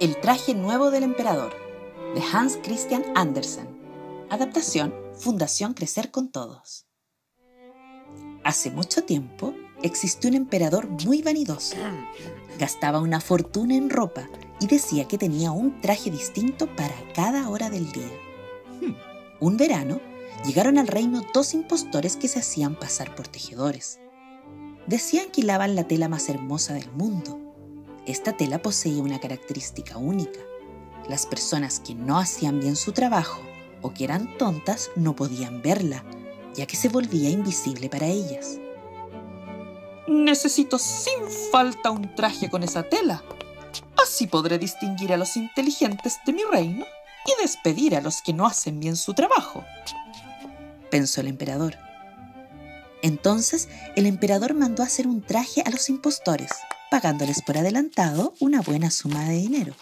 El traje nuevo del emperador, de Hans Christian Andersen. Adaptación, Fundación Crecer con Todos. Hace mucho tiempo existió un emperador muy vanidoso. Gastaba una fortuna en ropa y decía que tenía un traje distinto para cada hora del día. Un verano llegaron al reino dos impostores que se hacían pasar por tejedores. Decían que hilaban la tela más hermosa del mundo esta tela poseía una característica única. Las personas que no hacían bien su trabajo o que eran tontas no podían verla, ya que se volvía invisible para ellas. Necesito sin falta un traje con esa tela. Así podré distinguir a los inteligentes de mi reino y despedir a los que no hacen bien su trabajo, pensó el emperador. Entonces el emperador mandó hacer un traje a los impostores pagándoles por adelantado una buena suma de dinero.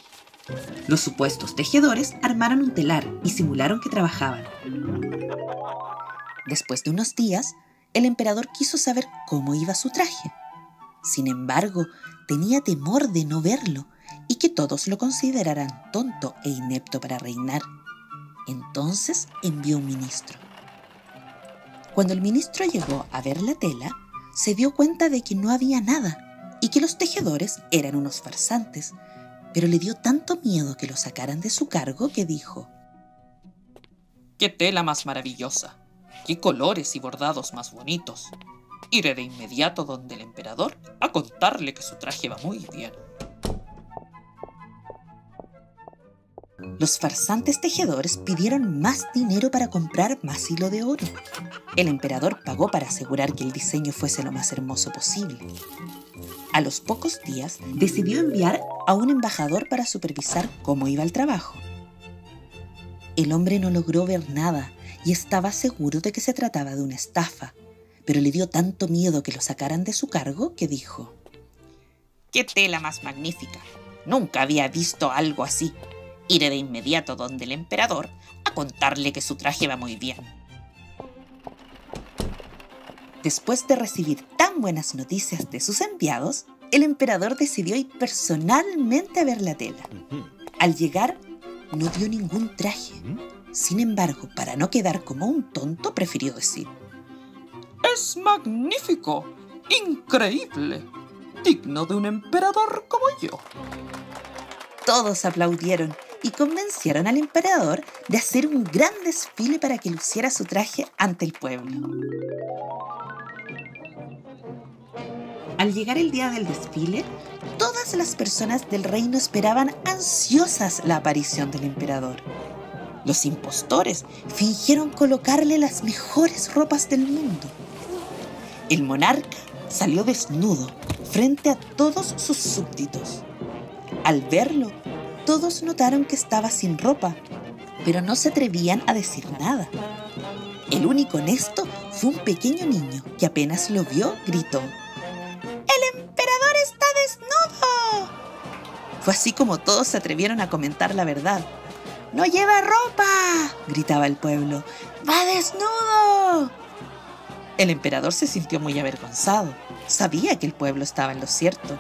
Los supuestos tejedores armaron un telar y simularon que trabajaban. Después de unos días, el emperador quiso saber cómo iba su traje. Sin embargo, tenía temor de no verlo y que todos lo consideraran tonto e inepto para reinar. Entonces envió un ministro. Cuando el ministro llegó a ver la tela, se dio cuenta de que no había nada y que los tejedores eran unos farsantes, pero le dio tanto miedo que lo sacaran de su cargo que dijo, ¡Qué tela más maravillosa! ¡Qué colores y bordados más bonitos! Iré de inmediato donde el emperador a contarle que su traje va muy bien. Los farsantes tejedores pidieron más dinero para comprar más hilo de oro. El emperador pagó para asegurar que el diseño fuese lo más hermoso posible. A los pocos días decidió enviar a un embajador para supervisar cómo iba el trabajo. El hombre no logró ver nada y estaba seguro de que se trataba de una estafa, pero le dio tanto miedo que lo sacaran de su cargo que dijo, ¡Qué tela más magnífica! Nunca había visto algo así. Iré de inmediato donde el emperador a contarle que su traje va muy bien. Después de recibir tan buenas noticias de sus enviados, el emperador decidió ir personalmente a ver la tela. Al llegar, no dio ningún traje. Sin embargo, para no quedar como un tonto, prefirió decir, Es magnífico, increíble, digno de un emperador como yo. Todos aplaudieron y convencieron al emperador de hacer un gran desfile para que luciera su traje ante el pueblo. Al llegar el día del desfile, todas las personas del reino esperaban ansiosas la aparición del emperador. Los impostores fingieron colocarle las mejores ropas del mundo. El monarca salió desnudo frente a todos sus súbditos. Al verlo, todos notaron que estaba sin ropa, pero no se atrevían a decir nada. El único honesto fue un pequeño niño que apenas lo vio, gritó. Así como todos se atrevieron a comentar la verdad. ¡No lleva ropa! gritaba el pueblo. ¡Va desnudo! El emperador se sintió muy avergonzado. Sabía que el pueblo estaba en lo cierto.